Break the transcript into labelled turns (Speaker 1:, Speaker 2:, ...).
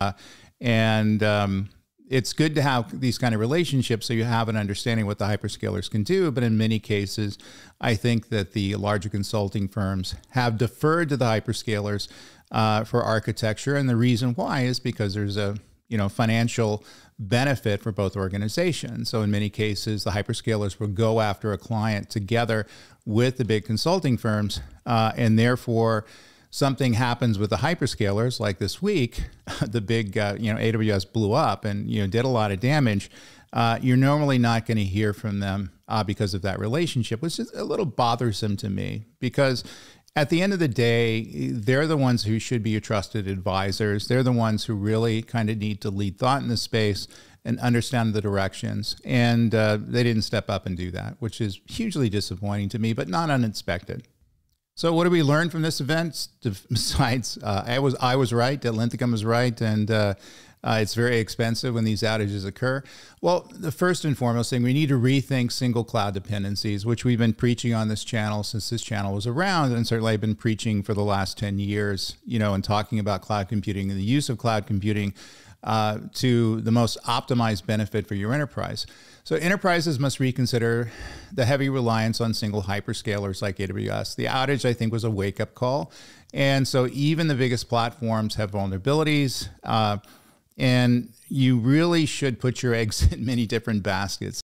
Speaker 1: Uh, and um, it's good to have these kind of relationships so you have an understanding what the hyperscalers can do. But in many cases, I think that the larger consulting firms have deferred to the hyperscalers uh, for architecture. And the reason why is because there's a you know financial benefit for both organizations. So in many cases, the hyperscalers will go after a client together with the big consulting firms, uh, and therefore something happens with the hyperscalers, like this week, the big uh, you know AWS blew up and you know did a lot of damage. Uh, you're normally not going to hear from them uh, because of that relationship, which is a little bothersome to me because at the end of the day, they're the ones who should be your trusted advisors. They're the ones who really kind of need to lead thought in the space and understand the directions. And uh, they didn't step up and do that, which is hugely disappointing to me, but not unexpected. So, what did we learn from this event? Besides, uh, I was I was right. That Linthicum was right, and uh, uh, it's very expensive when these outages occur. Well, the first and foremost thing, we need to rethink single cloud dependencies, which we've been preaching on this channel since this channel was around, and certainly I've been preaching for the last 10 years, you know, and talking about cloud computing and the use of cloud computing uh, to the most optimized benefit for your enterprise. So enterprises must reconsider the heavy reliance on single hyperscalers like AWS. The outage, I think, was a wake-up call. And so even the biggest platforms have vulnerabilities. Uh, and you really should put your eggs in many different baskets.